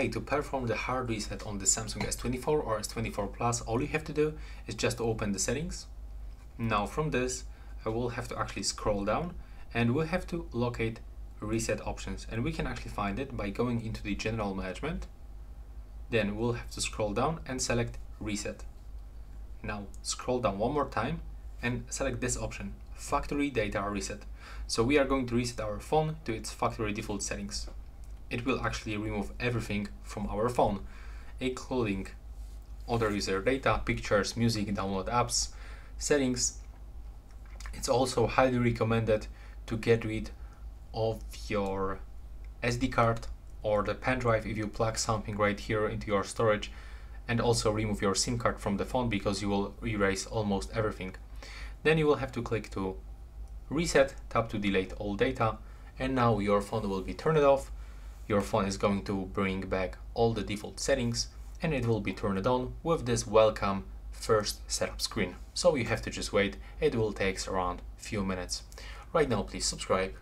Hey, to perform the hard reset on the Samsung S24 or S24 Plus, all you have to do is just open the settings. Now from this, I will have to actually scroll down and we'll have to locate reset options and we can actually find it by going into the general management. Then we'll have to scroll down and select reset. Now scroll down one more time and select this option, factory data reset. So we are going to reset our phone to its factory default settings it will actually remove everything from our phone, including other user data, pictures, music, download apps, settings. It's also highly recommended to get rid of your SD card or the pen drive if you plug something right here into your storage and also remove your SIM card from the phone because you will erase almost everything. Then you will have to click to reset, tap to delete all data and now your phone will be turned off your phone is going to bring back all the default settings and it will be turned on with this welcome first setup screen. So you have to just wait, it will take around few minutes. Right now please subscribe